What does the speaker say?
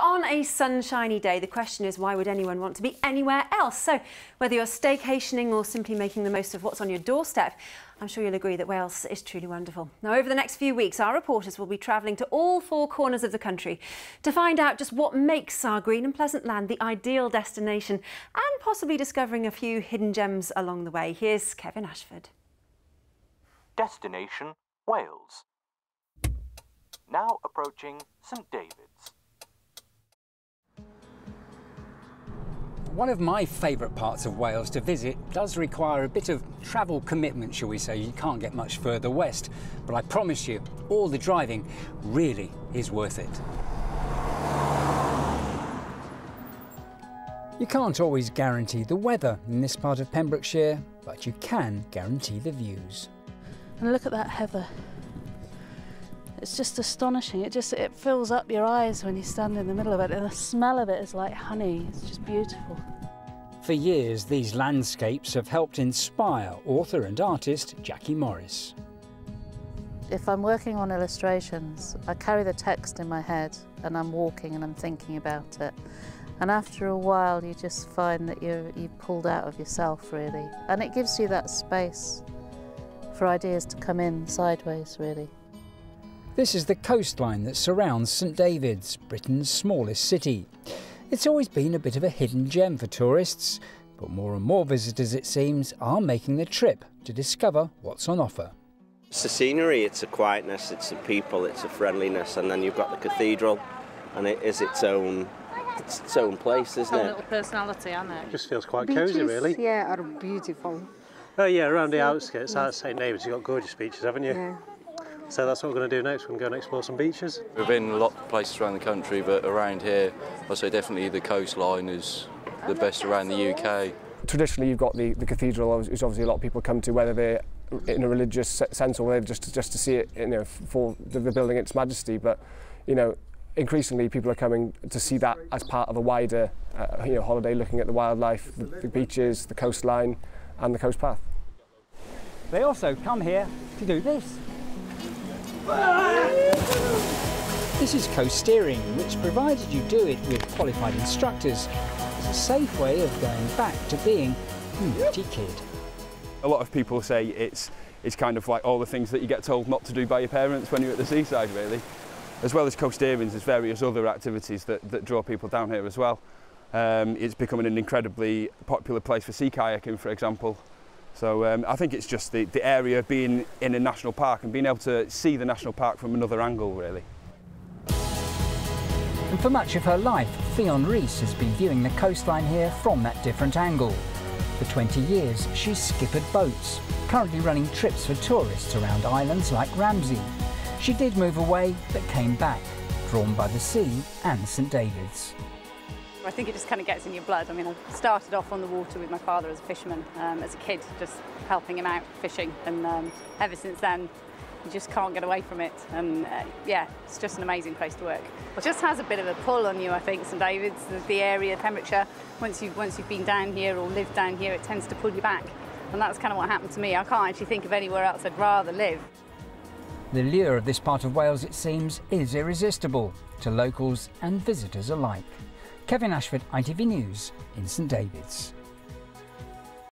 On a sunshiny day, the question is why would anyone want to be anywhere else? So, whether you're staycationing or simply making the most of what's on your doorstep, I'm sure you'll agree that Wales is truly wonderful. Now, over the next few weeks, our reporters will be travelling to all four corners of the country to find out just what makes our green and pleasant land the ideal destination and possibly discovering a few hidden gems along the way. Here's Kevin Ashford. Destination Wales. Now approaching St David's. One of my favourite parts of Wales to visit does require a bit of travel commitment, shall we say. You can't get much further west, but I promise you, all the driving really is worth it. You can't always guarantee the weather in this part of Pembrokeshire, but you can guarantee the views. And look at that heather. It's just astonishing. It just it fills up your eyes when you stand in the middle of it, and the smell of it is like honey. It's just beautiful. For years, these landscapes have helped inspire author and artist Jackie Morris. If I'm working on illustrations, I carry the text in my head and I'm walking and I'm thinking about it. And after a while, you just find that you're, you're pulled out of yourself, really. And it gives you that space for ideas to come in sideways, really. This is the coastline that surrounds St David's, Britain's smallest city. It's always been a bit of a hidden gem for tourists, but more and more visitors, it seems, are making the trip to discover what's on offer. It's the scenery, it's the quietness, it's the people, it's the friendliness, and then you've got the cathedral, and it is its own it's its own place, isn't a it? little personality, I It Just feels quite Beaches, cosy, really. Yeah, are beautiful. Oh yeah, around the outskirts, out St David's, you've got gorgeous beaches, haven't you? Yeah. So that's what we're going to do next. We're going to go and explore some beaches. We've been a lot of places around the country, but around here, I'd say definitely the coastline is the best around the UK. Traditionally, you've got the, the cathedral, which obviously a lot of people come to, whether they're in a religious sense or whether just just to see it, you know, for the, the building its majesty. But you know, increasingly people are coming to see that as part of a wider, uh, you know, holiday, looking at the wildlife, the, the beaches, the coastline, and the coast path. They also come here to do this. This is coasteering, which provided you do it with qualified instructors, is a safe way of going back to being a kid. A lot of people say it's it's kind of like all the things that you get told not to do by your parents when you're at the seaside, really. As well as coasteerings, there's various other activities that, that draw people down here as well. Um, it's becoming an incredibly popular place for sea kayaking, for example. So um, I think it's just the, the area of being in a national park and being able to see the national park from another angle, really. And for much of her life, Ffion Rees has been viewing the coastline here from that different angle. For 20 years, she's skippered boats, currently running trips for tourists around islands like Ramsey. She did move away, but came back, drawn by the sea and St David's. I think it just kind of gets in your blood. I mean, I started off on the water with my father as a fisherman, um, as a kid, just helping him out fishing. And um, ever since then, you just can't get away from it. And uh, yeah, it's just an amazing place to work. It just has a bit of a pull on you, I think, St David's, the, area, Pembrokeshire. Once you've, once you've been down here or lived down here, it tends to pull you back. And that's kind of what happened to me. I can't actually think of anywhere else I'd rather live. The lure of this part of Wales, it seems, is irresistible to locals and visitors alike. Kevin Ashford, ITV News in St David's.